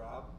Rob.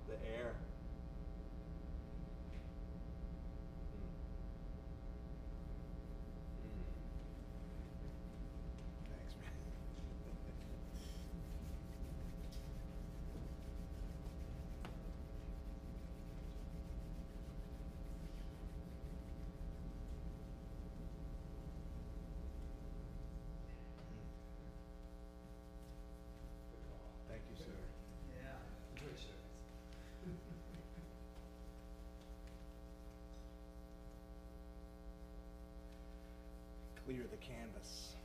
Clear the canvas.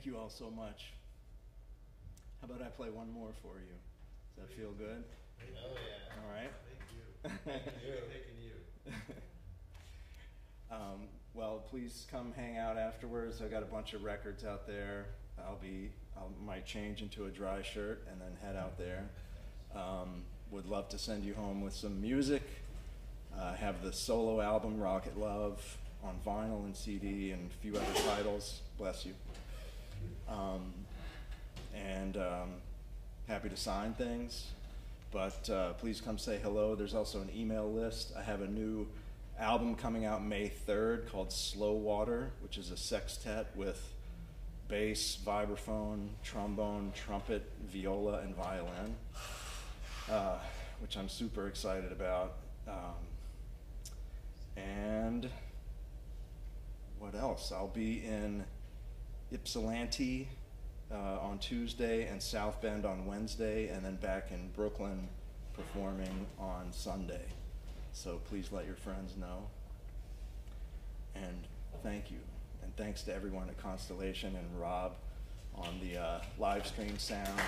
Thank you all so much. How about I play one more for you? Does that feel good? Oh, yeah. All right. Thank you. Thanking you. Um, well, please come hang out afterwards. I've got a bunch of records out there. I'll be, I might change into a dry shirt and then head out there. Um, would love to send you home with some music. Uh, have the solo album Rocket Love on vinyl and CD and a few other titles. Bless you. Um, and um, happy to sign things. But uh, please come say hello. There's also an email list. I have a new album coming out May 3rd called Slow Water, which is a sextet with bass, vibraphone, trombone, trumpet, viola, and violin, uh, which I'm super excited about. Um, and what else? I'll be in Ypsilanti uh, on Tuesday and South Bend on Wednesday, and then back in Brooklyn performing on Sunday. So please let your friends know. And thank you. And thanks to everyone at Constellation and Rob on the uh, live stream sound.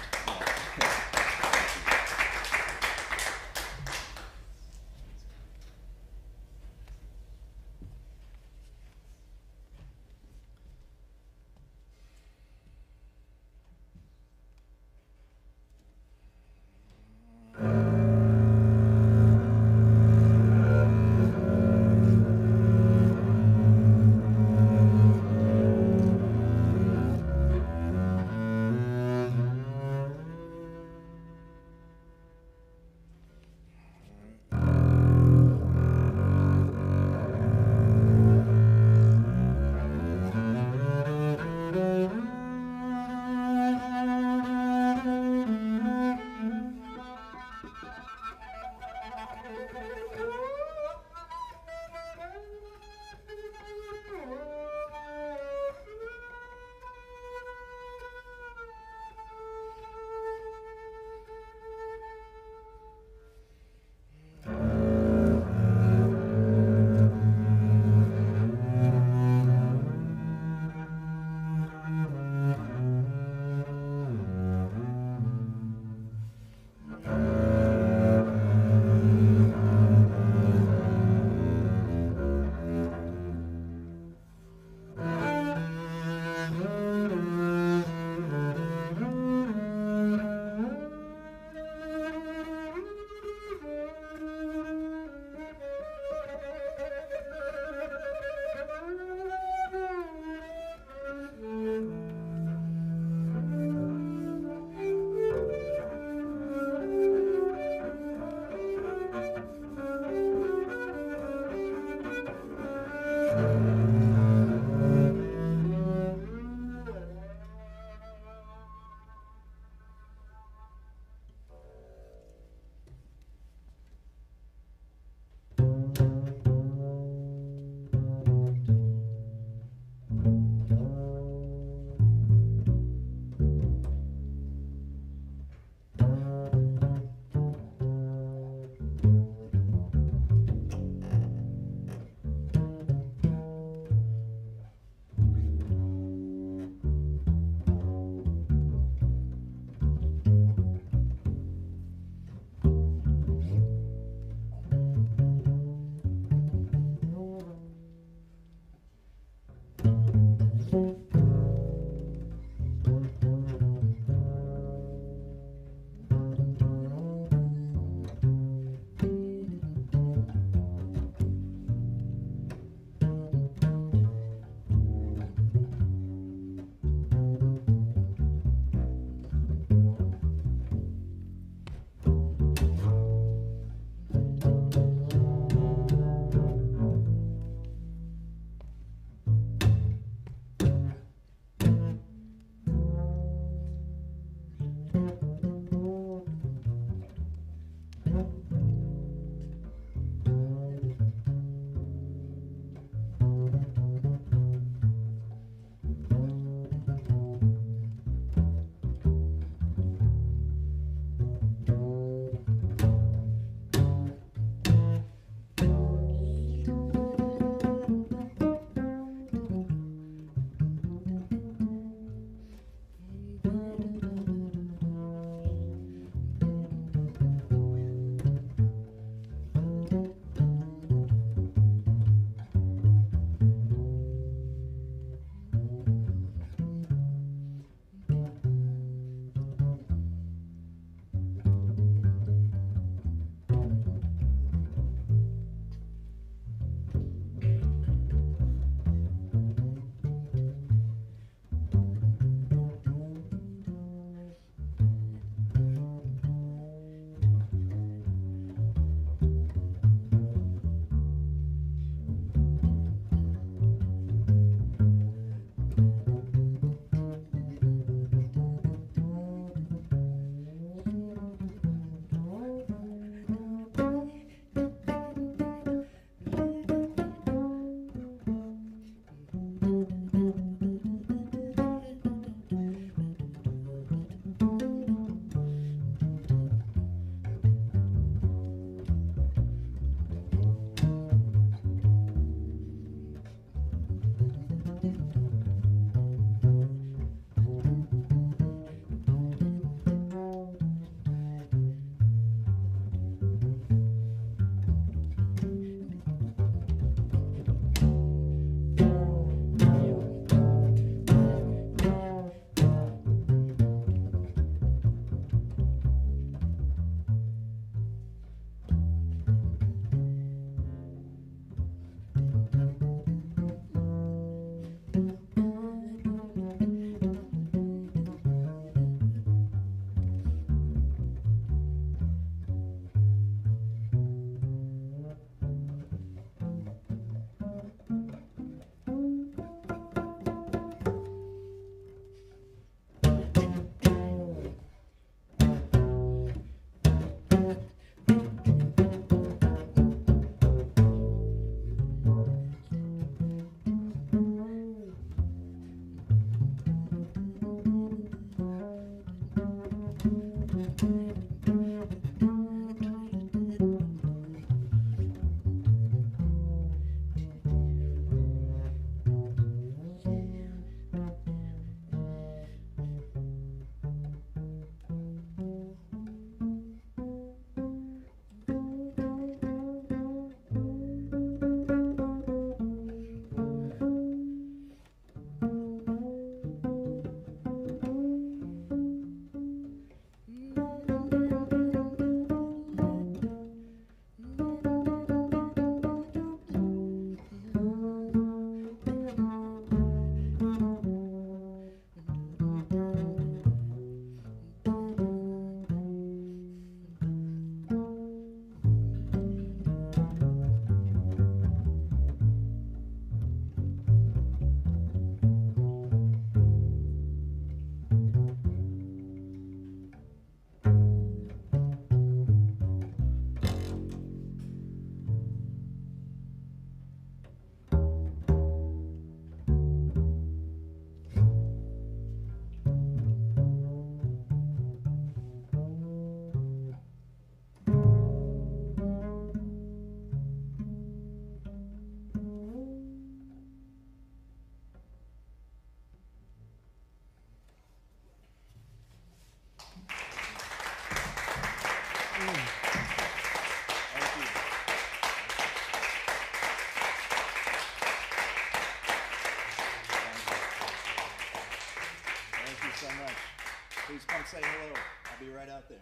Please come say hello. I'll be right out there.